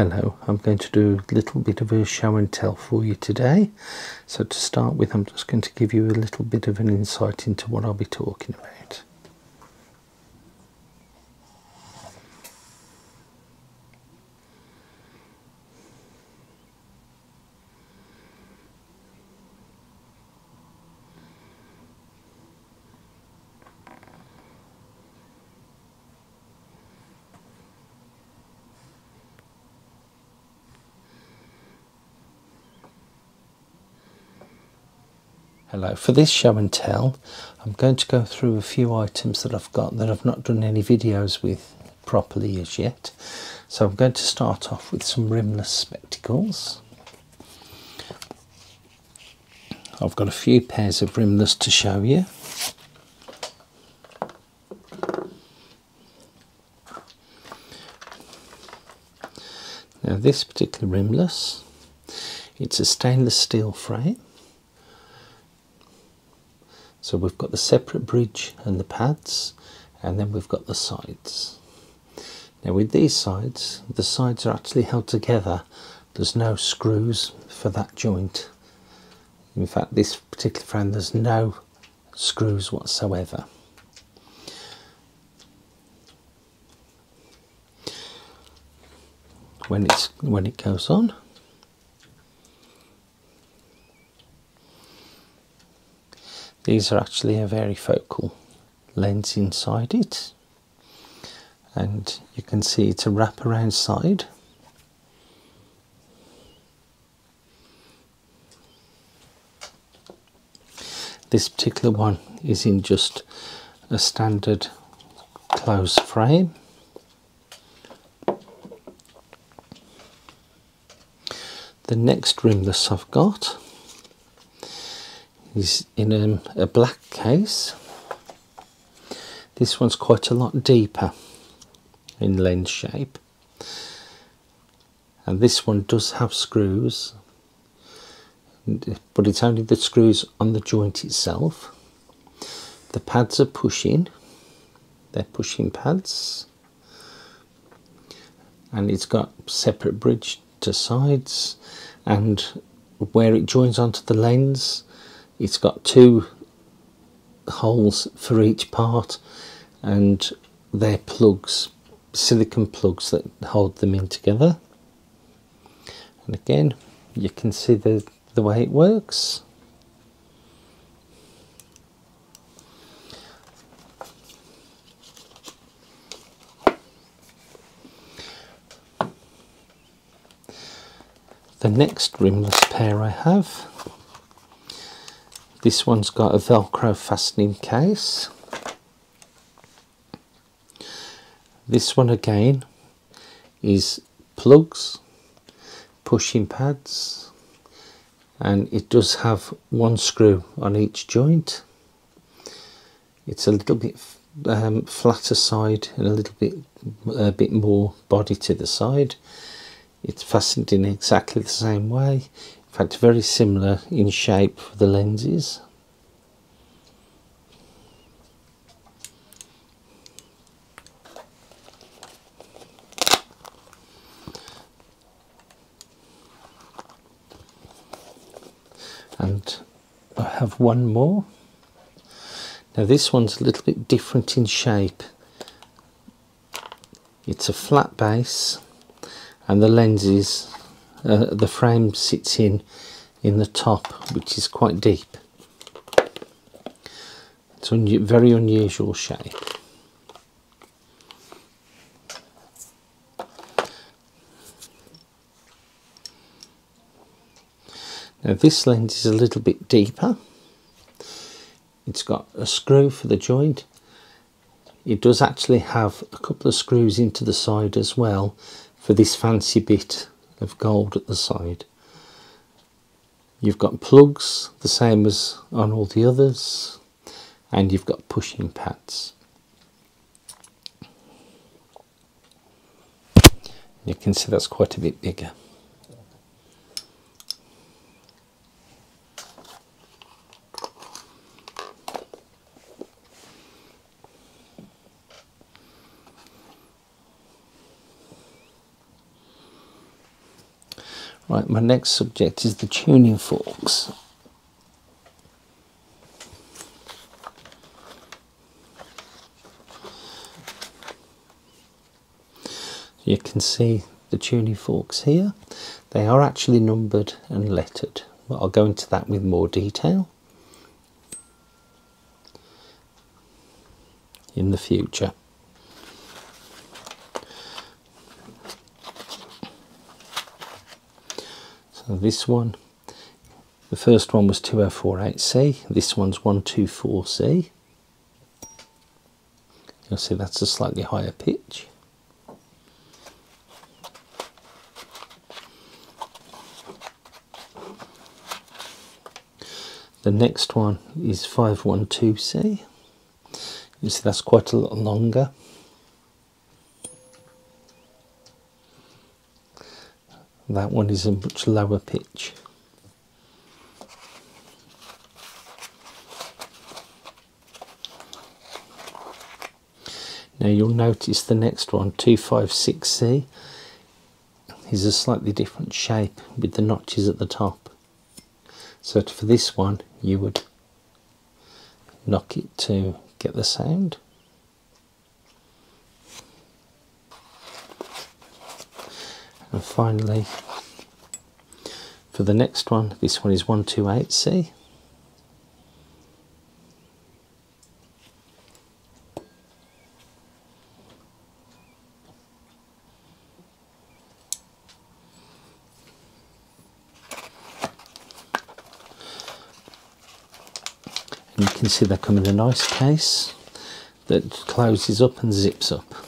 Hello, I'm going to do a little bit of a show and tell for you today. So to start with, I'm just going to give you a little bit of an insight into what I'll be talking about. Hello, for this show and tell, I'm going to go through a few items that I've got that I've not done any videos with properly as yet. So I'm going to start off with some rimless spectacles. I've got a few pairs of rimless to show you. Now this particular rimless, it's a stainless steel frame so we've got the separate bridge and the pads, and then we've got the sides. Now with these sides, the sides are actually held together. There's no screws for that joint. In fact, this particular frame, there's no screws whatsoever. When it's when it goes on, These are actually a varifocal lens inside it. And you can see it's a wraparound side. This particular one is in just a standard closed frame. The next rimless I've got is in a, a black case. This one's quite a lot deeper in lens shape. And this one does have screws, but it's only the screws on the joint itself. The pads are pushing, they're pushing pads. And it's got separate bridge to sides and where it joins onto the lens it's got two holes for each part and they're plugs silicon plugs that hold them in together. And again you can see the the way it works. The next rimless pair I have this one's got a velcro fastening case. This one again is plugs, pushing pads, and it does have one screw on each joint. It's a little bit um, flatter side and a little bit a bit more body to the side. It's fastened in exactly the same way in fact very similar in shape for the lenses. And I have one more. Now this one's a little bit different in shape. It's a flat base and the lenses uh, the frame sits in in the top which is quite deep. It's a un very unusual shape. Now this lens is a little bit deeper. It's got a screw for the joint. It does actually have a couple of screws into the side as well for this fancy bit of gold at the side. You've got plugs, the same as on all the others, and you've got pushing pads. You can see that's quite a bit bigger. Right, my next subject is the tuning forks. You can see the tuning forks here. They are actually numbered and lettered. I'll go into that with more detail in the future. This one, the first one was 2048C, this one's 124C. You'll see that's a slightly higher pitch. The next one is 512C. You see that's quite a lot longer. That one is a much lower pitch. Now you'll notice the next one, 256C, is a slightly different shape with the notches at the top. So for this one, you would knock it to get the sound. And finally, for the next one, this one is 128C. And you can see they come in a nice case that closes up and zips up.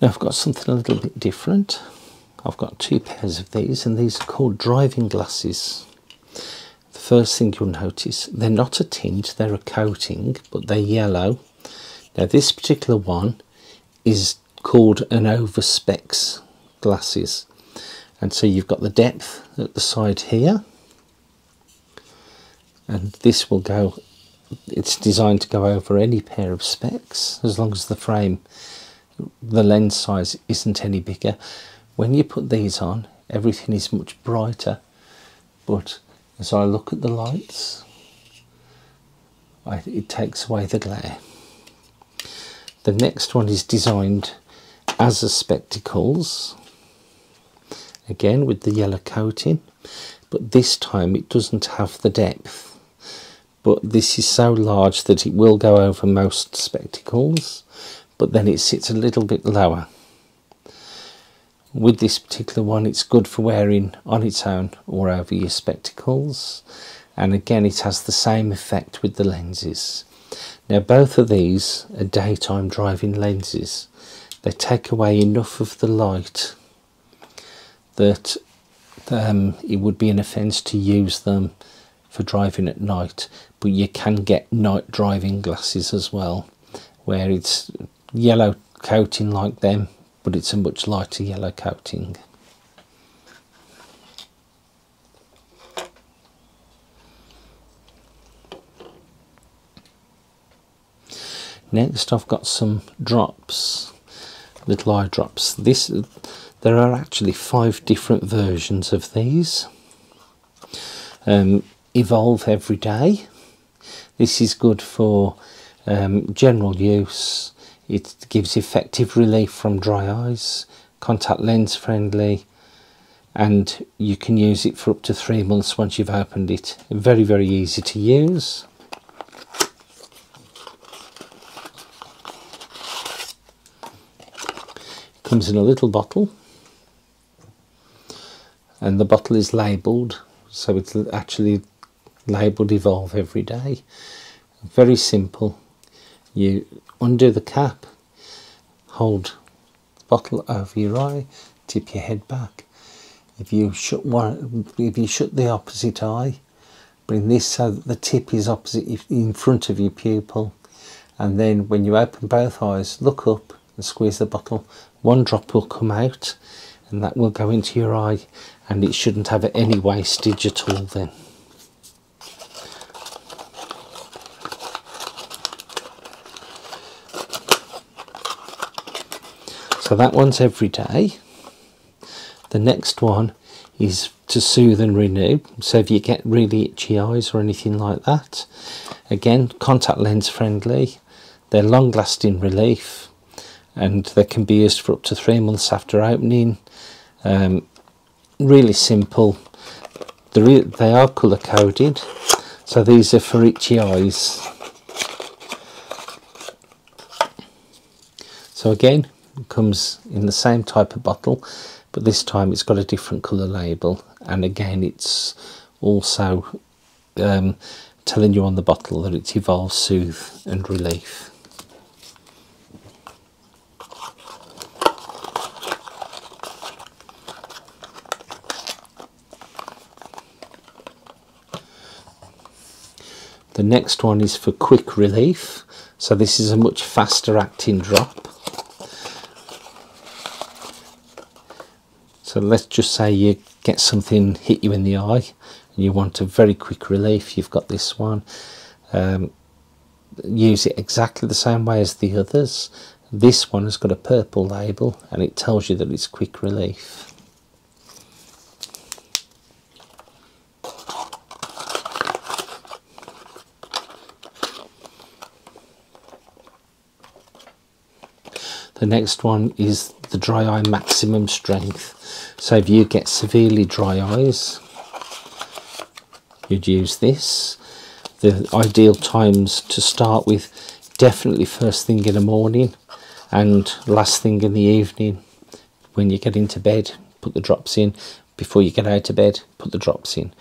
Now I've got something a little bit different. I've got two pairs of these and these are called driving glasses. The first thing you'll notice, they're not a tint, they're a coating, but they're yellow. Now this particular one is called an overspecs glasses. And so you've got the depth at the side here. And this will go, it's designed to go over any pair of specs as long as the frame the lens size isn't any bigger. When you put these on, everything is much brighter, but as I look at the lights, I, it takes away the glare. The next one is designed as a spectacles, again with the yellow coating, but this time it doesn't have the depth. But this is so large that it will go over most spectacles but then it sits a little bit lower. With this particular one, it's good for wearing on its own or over your spectacles. And again, it has the same effect with the lenses. Now, both of these are daytime driving lenses. They take away enough of the light that um, it would be an offence to use them for driving at night, but you can get night driving glasses as well, where it's yellow coating like them but it's a much lighter yellow coating. Next I've got some drops, little eye drops. This There are actually five different versions of these. Um, evolve every day. This is good for um, general use it gives effective relief from dry eyes, contact lens friendly, and you can use it for up to three months once you've opened it. Very, very easy to use. Comes in a little bottle, and the bottle is labelled, so it's actually labelled Evolve every day. Very simple. You undo the cap, hold the bottle over your eye, tip your head back. If you shut one, if you shut the opposite eye, bring this so that the tip is opposite in front of your pupil, and then when you open both eyes, look up and squeeze the bottle. One drop will come out, and that will go into your eye, and it shouldn't have any wastage at all then. So that one's every day. The next one is to soothe and renew. So if you get really itchy eyes or anything like that, again, contact lens friendly. They're long lasting relief and they can be used for up to three months after opening. Um, really simple. They are colour coded. So these are for itchy eyes. So again, comes in the same type of bottle but this time it's got a different colour label and again it's also um, telling you on the bottle that it's Evolve Soothe and Relief. The next one is for quick relief, so this is a much faster acting drop. Let's just say you get something hit you in the eye and you want a very quick relief. You've got this one. Um, use it exactly the same way as the others. This one has got a purple label and it tells you that it's quick relief. The next one is the dry eye maximum strength. So if you get severely dry eyes, you'd use this. The ideal times to start with, definitely first thing in the morning and last thing in the evening when you get into bed, put the drops in. Before you get out of bed, put the drops in.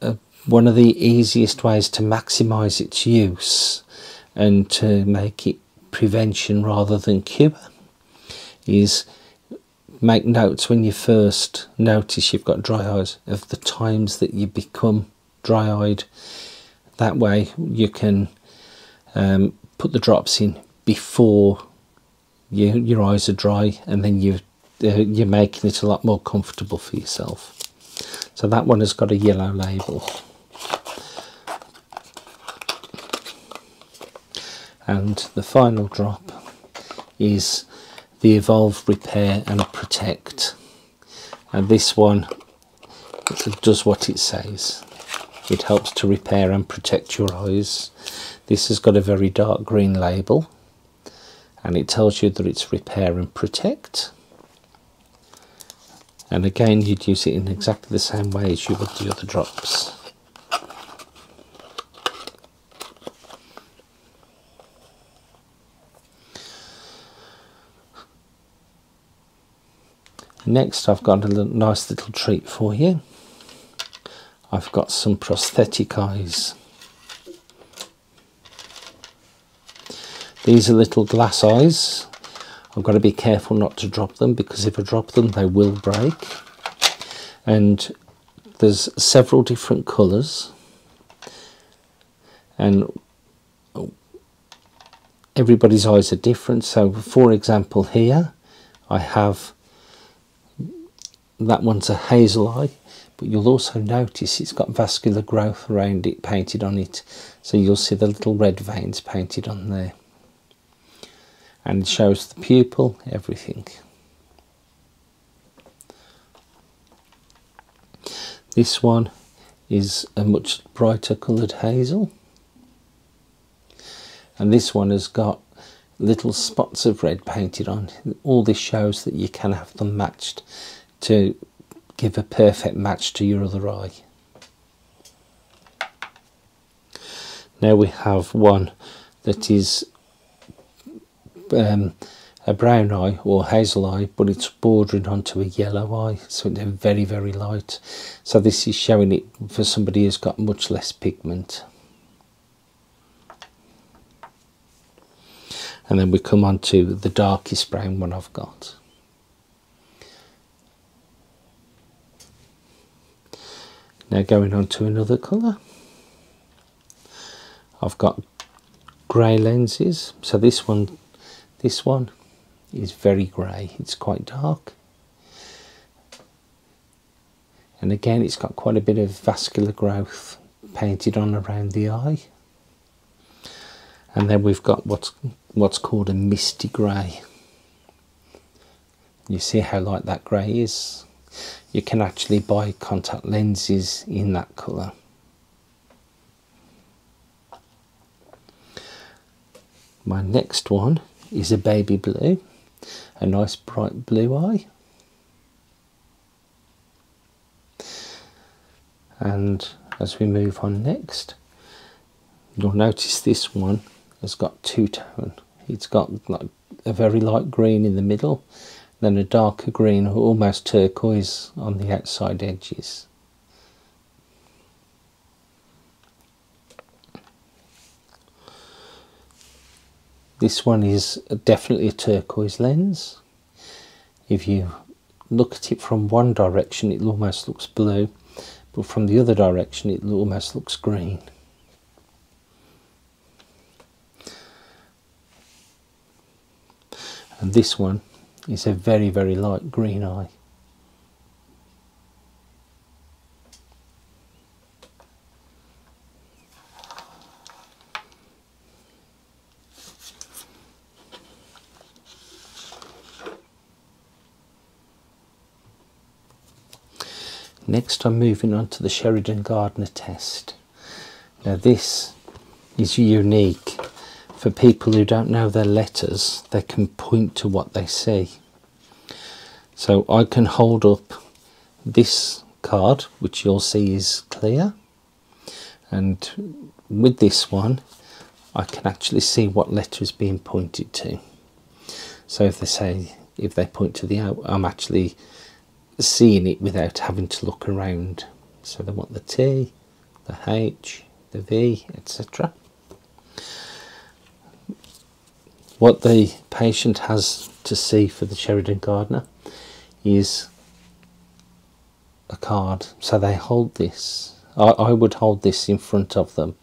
Uh, one of the easiest ways to maximize its use and to make it prevention rather than cure is make notes when you first notice you've got dry eyes of the times that you become dry eyed. That way you can um, put the drops in before you, your eyes are dry and then you, uh, you're making it a lot more comfortable for yourself. So that one has got a yellow label. And the final drop is the Evolve Repair and Protect. And this one does what it says. It helps to repair and protect your eyes. This has got a very dark green label and it tells you that it's repair and protect. And again, you'd use it in exactly the same way as you would the other drops. Next I've got a little, nice little treat for you. I've got some prosthetic eyes. These are little glass eyes. I've got to be careful not to drop them because if I drop them they will break. And there's several different colours and everybody's eyes are different so for example here I have that one's a hazel eye but you'll also notice it's got vascular growth around it painted on it. So you'll see the little red veins painted on there. And it shows the pupil everything. This one is a much brighter coloured hazel. And this one has got little spots of red painted on all this shows that you can have them matched to give a perfect match to your other eye. Now we have one that is um, a brown eye or hazel eye but it's bordering onto a yellow eye so they're very very light. So this is showing it for somebody who's got much less pigment. And then we come on to the darkest brown one I've got Now going on to another colour. I've got grey lenses. So this one, this one is very grey. It's quite dark. And again, it's got quite a bit of vascular growth painted on around the eye. And then we've got what's what's called a misty grey. You see how light that grey is? You can actually buy contact lenses in that colour. My next one is a baby blue, a nice bright blue eye. And as we move on next, you'll notice this one has got two tone. It's got like a very light green in the middle, then a darker green, or almost turquoise on the outside edges. This one is definitely a turquoise lens. If you look at it from one direction, it almost looks blue, but from the other direction, it almost looks green. And this one is a very, very light green eye. Next I'm moving on to the Sheridan Gardner test. Now this is unique for people who don't know their letters, they can point to what they see. So I can hold up this card, which you'll see is clear, and with this one, I can actually see what letter is being pointed to. So if they say, if they point to the out, I'm actually seeing it without having to look around. So they want the T, the H, the V, etc. What the patient has to see for the Sheridan Gardner is a card. So they hold this. I, I would hold this in front of them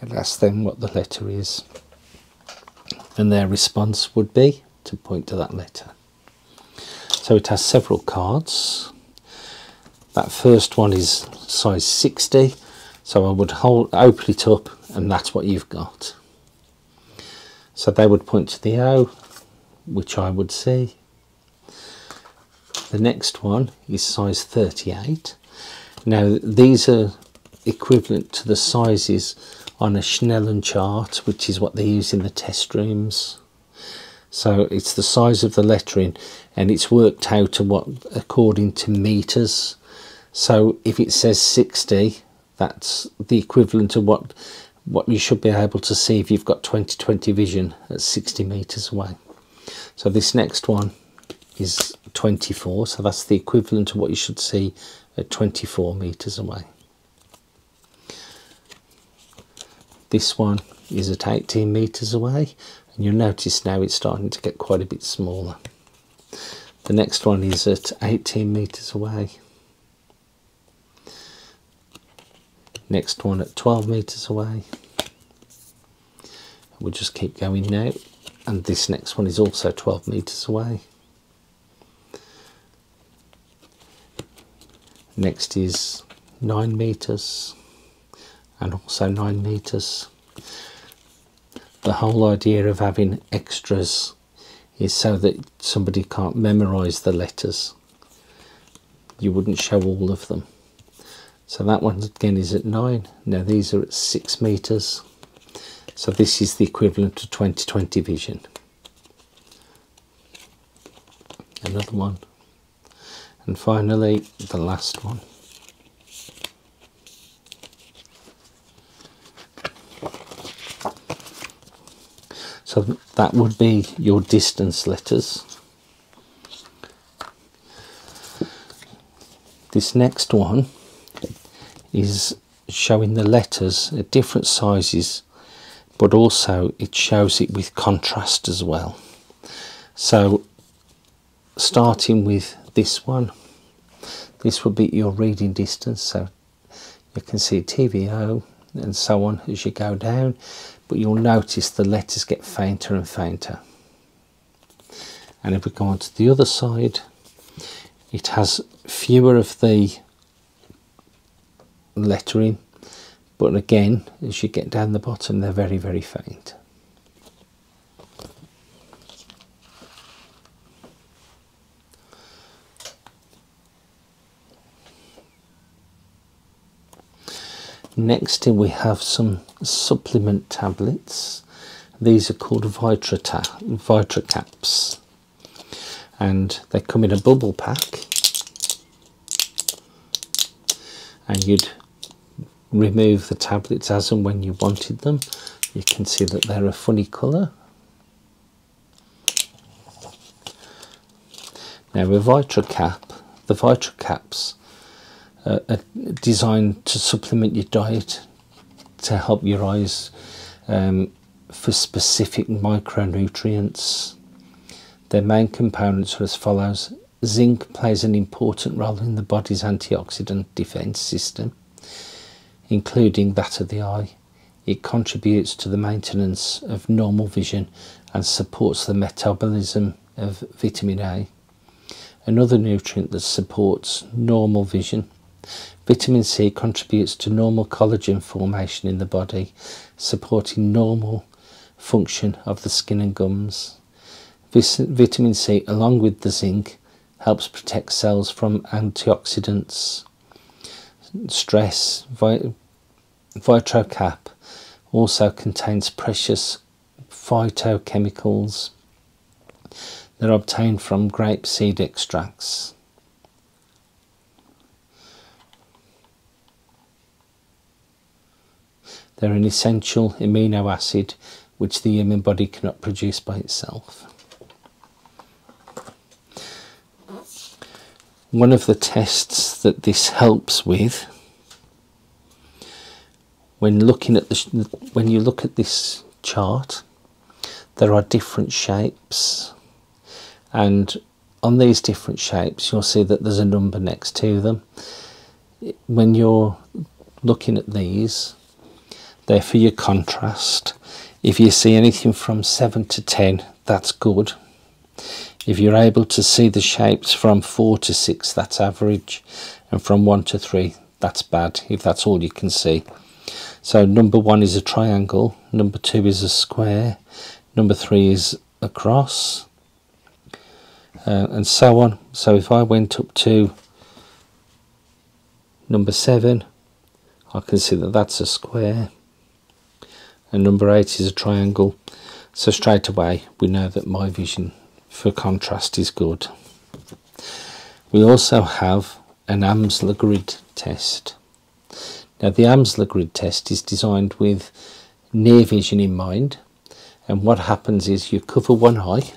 and ask them what the letter is. And their response would be to point to that letter. So it has several cards. That first one is size 60. So I would hold, open it up and that's what you've got. So they would point to the O, which I would see. The next one is size 38. Now these are equivalent to the sizes on a Snellen chart, which is what they use in the test rooms. So it's the size of the lettering and it's worked out to what according to meters. So if it says 60, that's the equivalent of what what you should be able to see if you've got 20/20 vision at 60 meters away. So this next one is 24, so that's the equivalent of what you should see at 24 meters away. This one is at 18 meters away and you'll notice now it's starting to get quite a bit smaller. The next one is at 18 meters away. Next one at 12 meters away. We'll just keep going now. And this next one is also 12 meters away. Next is 9 meters and also 9 meters the whole idea of having extras is so that somebody can't memorize the letters. You wouldn't show all of them. So that one again is at 9. Now these are at 6 meters. So this is the equivalent to 2020 vision. Another one. And finally, the last one. So that would be your distance letters. This next one is showing the letters at different sizes but also it shows it with contrast as well. So starting with this one, this will be your reading distance so you can see TVO and so on as you go down but you'll notice the letters get fainter and fainter. And if we go on to the other side, it has fewer of the lettering. But again as you get down the bottom they're very very faint. Next we have some supplement tablets. These are called Vitro, Vitro caps. And they come in a bubble pack. And you'd remove the tablets as and when you wanted them. You can see that they're a funny colour. Now with Vitro cap, the Vitro caps uh, are designed to supplement your diet to help your eyes um, for specific micronutrients. Their main components are as follows. Zinc plays an important role in the body's antioxidant defense system, including that of the eye. It contributes to the maintenance of normal vision and supports the metabolism of vitamin A. Another nutrient that supports normal vision. Vitamin C contributes to normal collagen formation in the body, supporting normal function of the skin and gums. Vitamin C, along with the zinc, helps protect cells from antioxidants, stress. VitroCap also contains precious phytochemicals that are obtained from grape seed extracts. They're an essential amino acid which the human body cannot produce by itself. One of the tests that this helps with when looking at the when you look at this chart there are different shapes. And on these different shapes you'll see that there's a number next to them. When you're looking at these they're for your contrast. If you see anything from 7 to 10, that's good. If you're able to see the shapes from 4 to 6, that's average. And from 1 to 3, that's bad, if that's all you can see. So number 1 is a triangle, number 2 is a square, number 3 is a cross, uh, and so on. So if I went up to number 7, I can see that that's a square and number 8 is a triangle so straight away we know that my vision for contrast is good. We also have an Amsler grid test. Now the Amsler grid test is designed with near vision in mind and what happens is you cover one eye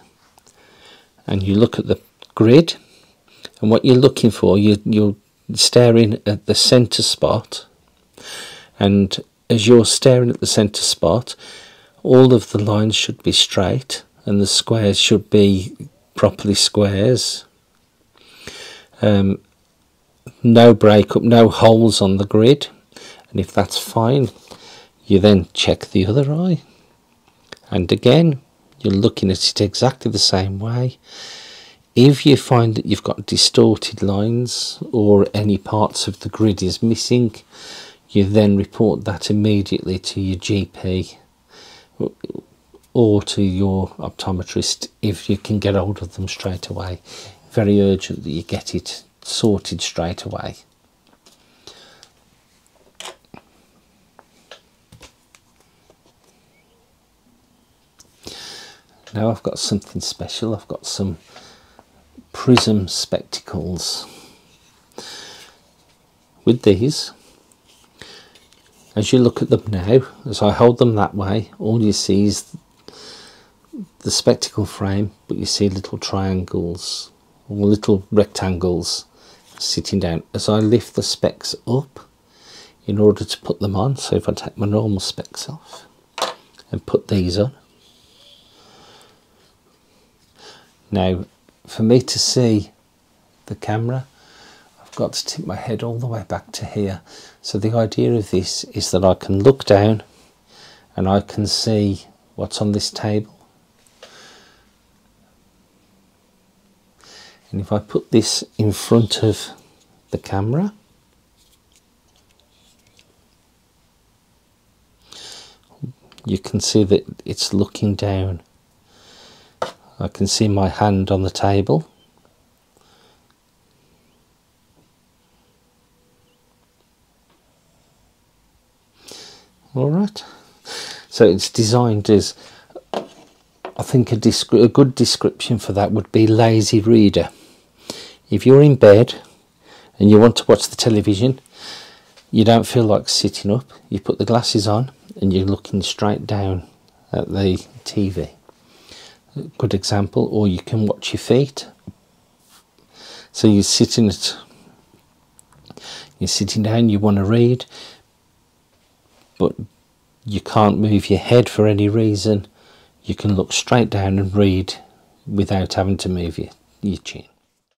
and you look at the grid and what you're looking for you, you're staring at the center spot and as you're staring at the centre spot, all of the lines should be straight and the squares should be properly squares. Um, no breakup, no holes on the grid. And if that's fine, you then check the other eye. And again, you're looking at it exactly the same way. If you find that you've got distorted lines or any parts of the grid is missing, you then report that immediately to your GP or to your optometrist if you can get hold of them straight away. Very urgent that you get it sorted straight away. Now I've got something special. I've got some prism spectacles. With these, as you look at them now, as I hold them that way, all you see is the spectacle frame, but you see little triangles or little rectangles sitting down. As I lift the specs up in order to put them on, so if I take my normal specs off and put these on, now for me to see the camera, I've got to tip my head all the way back to here so the idea of this is that I can look down and I can see what's on this table. And if I put this in front of the camera, you can see that it's looking down. I can see my hand on the table All right. So it's designed as I think a, a good description for that would be lazy reader. If you're in bed and you want to watch the television, you don't feel like sitting up, you put the glasses on and you're looking straight down at the TV. Good example, or you can watch your feet. So you're sitting at you're sitting down, you want to read, but you can't move your head for any reason. You can look straight down and read without having to move your, your chin.